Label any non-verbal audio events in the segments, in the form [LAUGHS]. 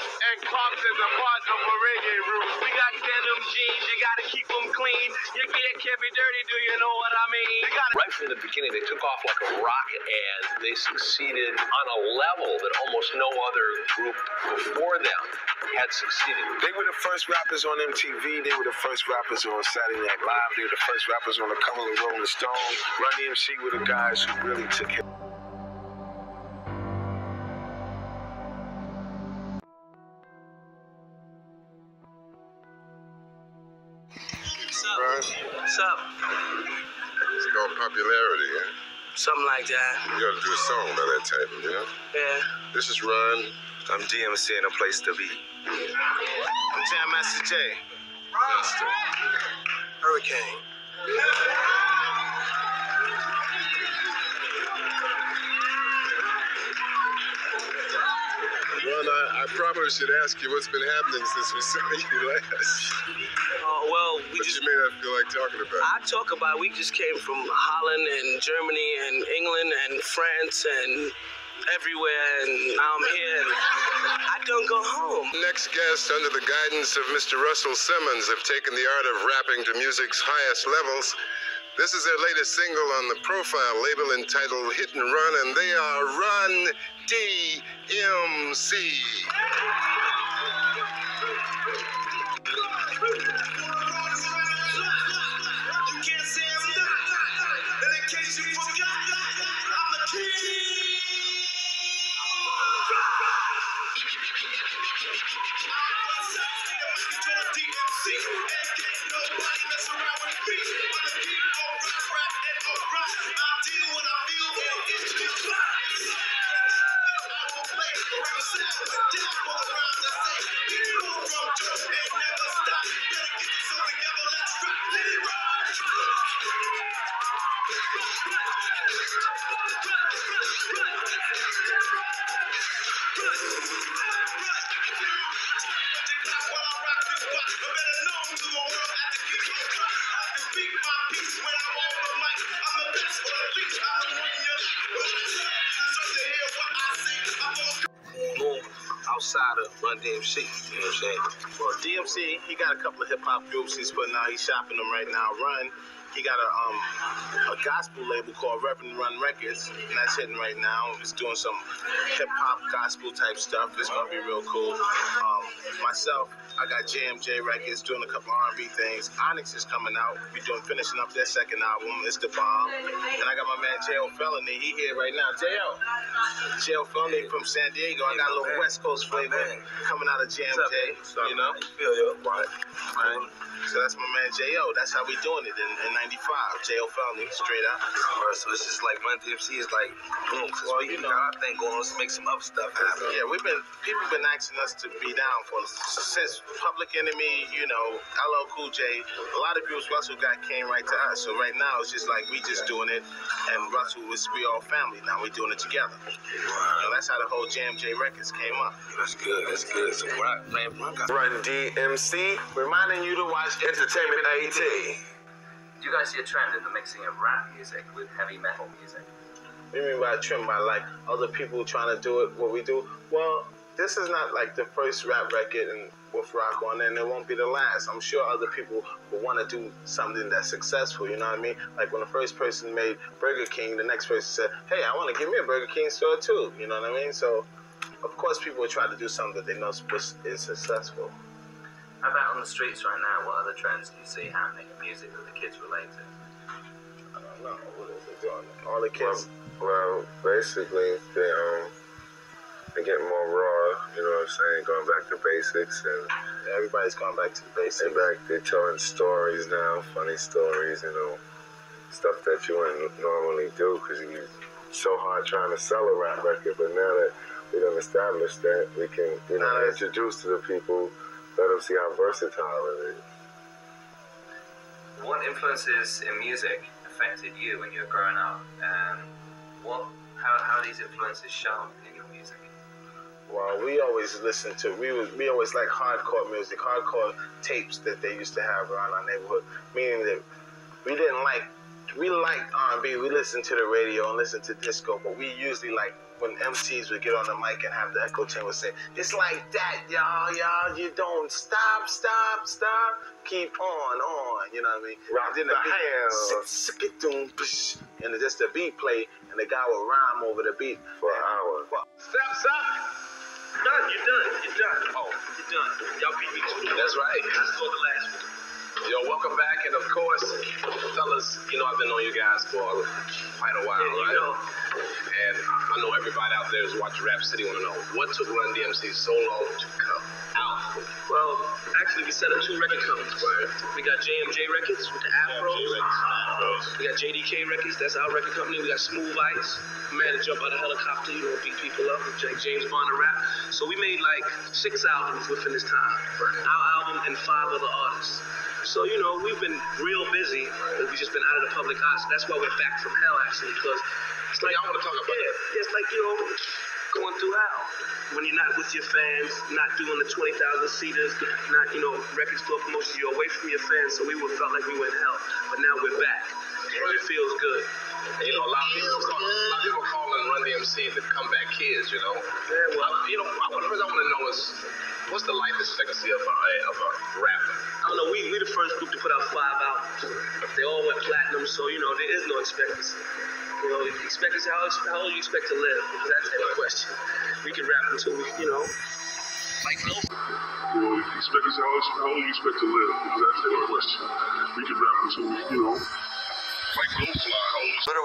and Clarks is a part of a reggae roots. We got denim jeans, you gotta keep them clean. Your gear can't be dirty, do you know what I mean? You gotta Right from the beginning, they took off like a rocket and they succeeded on a level that almost no other group before them had succeeded. They were the first rappers on MTV. They were the first rappers on Saturday Night Live. They were the first rappers on the cover of Rolling Stone. Run DMC were the guys who really took it. Popularity. Something like that. You gotta do a song by that title, yeah? Yeah. This is Run. I'm DMC in a place to be. I'm Jam Master Jay. Master. Hurricane. Probably should ask you what's been happening since we saw you [LAUGHS] last. Oh, well, we But just. you may not feel like talking about it. I talk about we just came from Holland and Germany and England and France and everywhere, and now I'm here. I don't go home. Next guests, under the guidance of Mr. Russell Simmons, have taken the art of rapping to music's highest levels. This is their latest single on the profile label entitled Hit and Run, and they are Run DMC. [LAUGHS] outside of Run DMC. You know what I'm saying? Well, DMC, he got a couple of hip hop groups he's putting out. He's shopping them right now. Run, he got a um a gospel label called Reverend Run Records, and that's hitting right now. It's doing some hip hop gospel type stuff. It's gonna be real cool. Um, myself, I got JMJ Records doing a couple R&B things. Onyx is coming out. We doing finishing up their second album. It's the bomb. And I got my man Jayo Felony. He here right now. Jayo Jayo Felony from San Diego. I got a little West Coast flavor coming out of JMJ. You know. Feel you. Right. Right. So that's my man Jayo. That's how we doing it in, in 95. Jayo Felony, straight out. So it's just like Run DMC is like, boom, since Well, we you know. got our thing going, let's make some up stuff happen. Yeah, we've been people been asking us to be down for since Public Enemy, you know, LL Cool J. A lot of groups Russell got came right to us. So right now it's just like we just doing it, and Russell was we all family. Now we're doing it together. And that's how the whole Jam J Records came up. That's good, that's good. So Run, man, Run got Run DMC, reminding you to watch Entertainment AT. Do you guys see a trend in the mixing of rap music with heavy metal music? What do you mean by trend? By like other people trying to do it, what we do? Well, this is not like the first rap record and with rock on, it, and it won't be the last. I'm sure other people will want to do something that's successful. You know what I mean? Like when the first person made Burger King, the next person said, "Hey, I want to give me a Burger King store too." You know what I mean? So, of course, people will try to do something that they know is is successful. How about on the streets right now? What other trends do you see happening in music that the kids relate to? I don't know what is it doing. All the kids. Well, basically, they um, they get more raw. You know what I'm saying? Going back to basics and Everybody's going back to the basics. back. They're telling stories now, funny stories. You know, stuff that you wouldn't normally do because you so hard trying to sell a rap record. But now that we done established that, we can you know Now introduce to the people, let them see how versatile it is. What influences in music affected you when you were growing up? And what, how, how these influences shown in your music? Well, we always listened to we was we always like hardcore music, hardcore tapes that they used to have around our neighborhood. Meaning that we didn't like we like R&B. We listen to the radio and listen to disco, but we usually like when MCs would get on the mic and have the echo chamber say, "It's like that, y'all, y'all. You don't stop, stop, stop. Keep on, on." You know what I mean? Rock and then the beat, hands. sick, sick it, doom, psh, and just the beat play, and the guy would rhyme over the beat For an hour. Step, stop. Done. You're done. You're done. Oh, you're done. Y'all beat me That's right. I scored the last one. Yo, welcome back, and of course, fellas, you know I've been on you guys for quite a while, Yeah, you right? know. And I know everybody out there who's watching Rap City want to know what took Run DMC so long to come out. Well, actually, we set up two record companies. We got JMJ Records with the Afros. Uh, we got JDK Records, that's our record company. We got Smooth Ice, man to jump out of a helicopter, you know, beat people up, with J- James Bond to rap. So we made like six albums within this time. Our album and five other artists. So, you know, we've been real busy, we've just been out of the public eye. So that's why we're back from hell, actually, because it's like, I want to talk about yeah, it's like, you know, going through hell. When you're not with your fans, not doing the 20,000 seaters, not, you know, record store promotions, you're away from your fans, so we would felt like we were in hell. But now we're back, it feels good. You know, a lot of people call, a lot of people calling Run DMC the comeback kids. You know, Yeah, well, I, you know, I, what first I want to know is what's the life expectancy of a of a rapper? I don't know, we, we the first group to put out five albums. They all went platinum, so, you know, there is no expectancy. You know, expectancy, how, how old do you expect to live? That's the question. We can rap until we, you know, like no You know, expect us how, how long you expect to live? Because that's the question. We can rap until we, you know,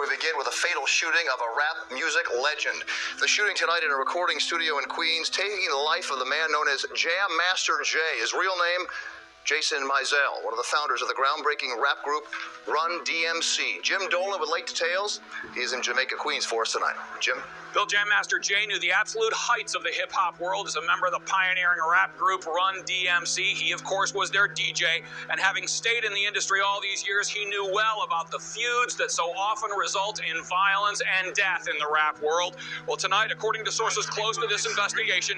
we begin with a fatal shooting of a rap music legend. The shooting tonight in a recording studio in Queens, taking the life of the man known as Jam Master Jay. His real name, Jason Mizell, one of the founders of the groundbreaking rap group Run DMC. Jim Dolan with late details. He's in Jamaica, Queens for us tonight. Jim? Bill Jam Master Jay knew the absolute heights of the hip hop world as a member of the pioneering rap group Run DMC. He, of course, was their DJ, and having stayed in the industry all these years, he knew well about the feuds that so often result in violence and death in the rap world. Well, tonight, according to sources close to this investigation,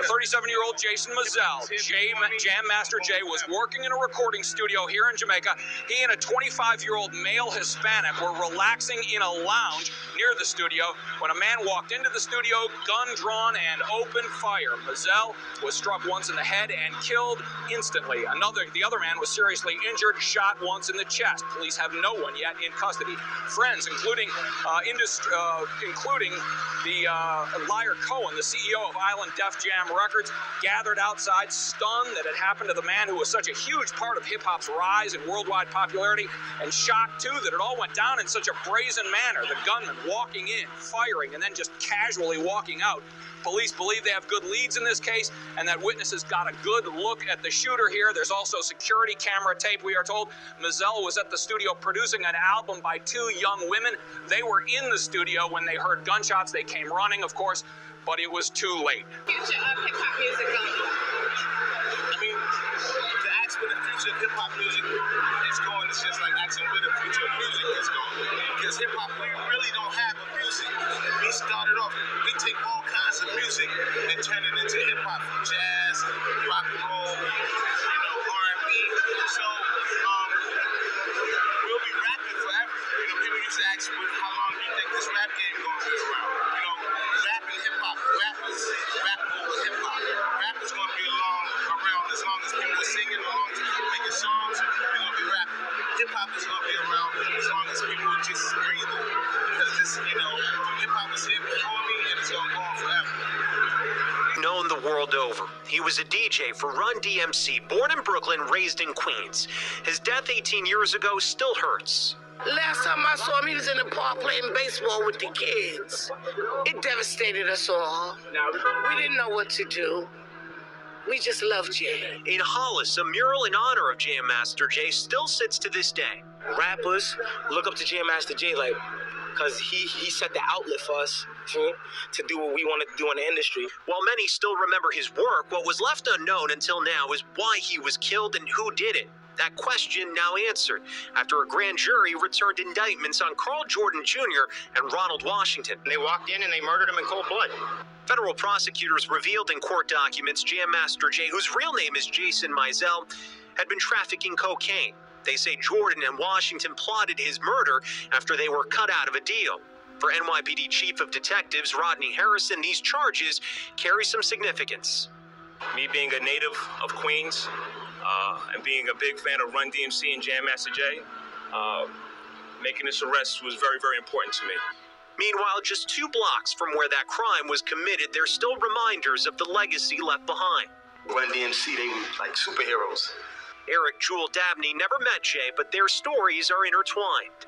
37 year old Jason Mizell, Jam Master Jay, was working in a recording studio here in Jamaica. He and a 25 year old male Hispanic were relaxing in a lounge near the studio when a man walked into the studio, gun drawn, and opened fire. Mizell was struck once in the head and killed instantly. Another, the other man was seriously injured, shot once in the chest. Police have no one yet in custody. Friends, including uh, uh, including the uh, Lyor Cohen, the CEO of Island Def Jam Records, gathered outside, stunned that it happened to the man who was such a huge part of hip hop's rise and worldwide popularity, and shocked too that it all went down in such a brazen manner. The gunman walking in, firing, and then just casually walking out. Police believe they have good leads in this case and that witnesses got a good look at the shooter here. There's also security camera tape, we are told. Mizell was at the studio producing an album by two young women. They were in the studio when they heard gunshots. They came running, of course, but it was too late. Future of hip hop music. I mean, to ask where the future of hip hop music is going is just like asking where the future of music is going. Because hip hop, we really don't have a music. We started off, we take all kinds of music and turn it into hip hop, jazz, rock and roll, you know, How long you think this rap game? You know, rap and hip hop, rappers, rap over hip hop. Rap is gonna be along around as long as people are singing, as long as people are making songs, we're gonna be rapping. Hip hop is gonna be around as long as people are just breathing. Because this, you know, hip hop was here before me and it's gonna go on forever. known the world over. He was a DJ for Run DMC, born in Brooklyn, raised in Queens. His death 18 years ago still hurts. Last time I saw him, he was in the park playing baseball with the kids. It devastated us all. We didn't know what to do. We just loved Jay. In Hollis, a mural in honor of Jam Master Jay still sits to this day. rappers look up to Jam Master Jay, like, cause he he set the outlet for us to, to do what we wanted to do in the industry. While many still remember his work, what was left unknown until now is why he was killed and who did it. That question now answered after a grand jury returned indictments on Carl Jordan Jr. and Ronald Washington. They walked in and they murdered him in cold blood. Federal prosecutors revealed in court documents Jam Master Jay, whose real name is Jason Mizell, had been trafficking cocaine. They say Jordan and Washington plotted his murder after they were cut out of a deal. For NYPD Chief of Detectives Rodney Harrison, these charges carry some significance. Me being a native of Queens uh, and being a big fan of Run DMC and Jam Master Jay, uh, making this arrest was very, very important to me. Meanwhile, just two blocks from where that crime was committed, there's still reminders of the legacy left behind. Run DMC, they were like superheroes. Eric Jewel Dabney never met Jay, but their stories are intertwined.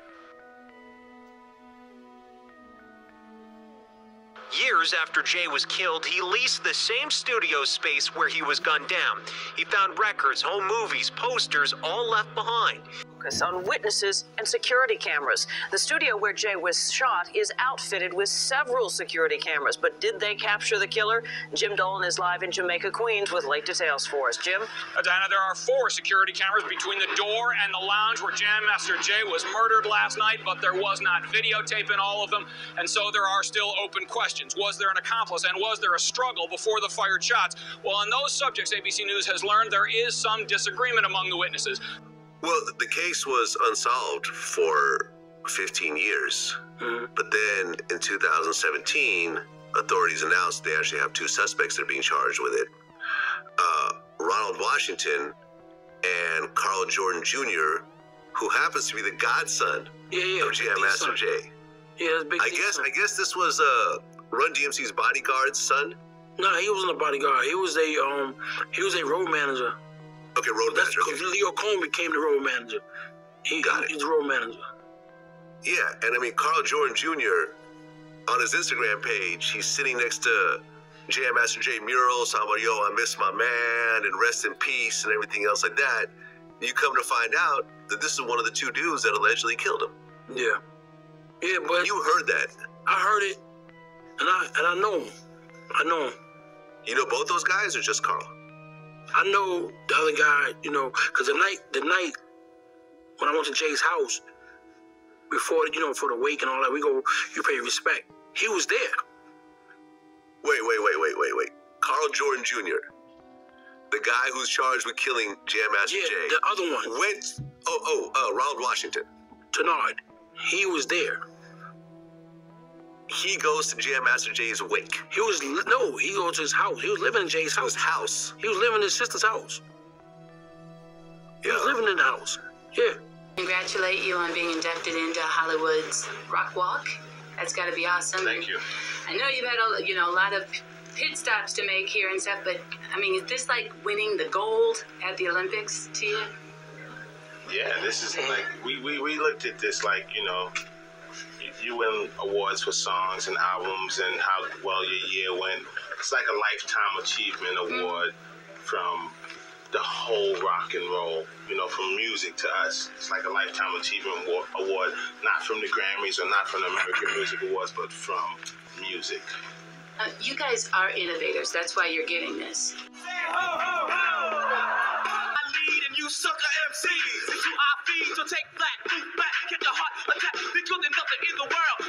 Years after Jay was killed, he leased the same studio space where he was gunned down. He found records, home movies, posters, all left behind. Focus on witnesses and security cameras. The studio where Jay was shot is outfitted with several security cameras, but did they capture the killer? Jim Dolan is live in Jamaica, Queens with late details for us. Jim? Adana, there are four security cameras between the door and the lounge where Jam Master Jay was murdered last night, but there was not videotape in all of them, and so there are still open questions. Was there an accomplice, and was there a struggle before the fired shots? Well, on those subjects, ABC News has learned there is some disagreement among the witnesses. Well, the case was unsolved for 15 years. But then in 2017, authorities announced they actually have two suspects that are being charged with it uh, Ronald Washington and Carl Jordan Jr., who happens to be the godson yeah, yeah, of Jam Master Jay. Yeah, Big I guess son. I guess this was uh, Run DMC's bodyguard's son. No, he wasn't a bodyguard. He was a um, he was a road manager. Okay, road That's manager. because Lyor Cohen became the road manager. He, Got it. He's the road manager. Yeah, and I mean Carl Jordan Jr. on his Instagram page, he's sitting next to Jam Master Jay murals, talking about yo, I miss my man and rest in peace and everything else like that. You come to find out that this is one of the two dudes that allegedly killed him. Yeah. Yeah, but you heard that. I heard it, and I and I know him. I know him. You know both those guys or just Carl? I know the other guy. You know, because the night the night when I went to Jay's house before you know for the wake and all that, we go you pay respect. He was there. Wait, wait, wait, wait, wait, wait. Carl Jordan Jr., the guy who's charged with killing Jam Master Yeah, Jay. the other one. Went. Oh, oh, uh, Ronald Washington. Tenard. He was there. He goes to Jam Master Jay's wake. He was no. He goes to his house. He was living in Jay's house. house. He was living in his sister's house. He was living in the house. Yeah. Congratulate you on being inducted into Hollywood's Rock Walk. That's got to be awesome. Thank you. I know you've had a you know a lot of pit stops to make here and stuff, but I mean, is this like winning the gold at the Olympics to you? Yeah, this is like we, we, we looked at this like you know, you, you win awards for songs and albums and how well your year went. It's like a lifetime achievement award from the whole rock and roll. You know, from music to us, it's like a lifetime achievement award, award not from the Grammys or not from the American Music Awards, but from music. Uh, you guys are innovators. That's why you're getting this. I lead and you sucker MCs into our feed to take flat, there's nothing in the world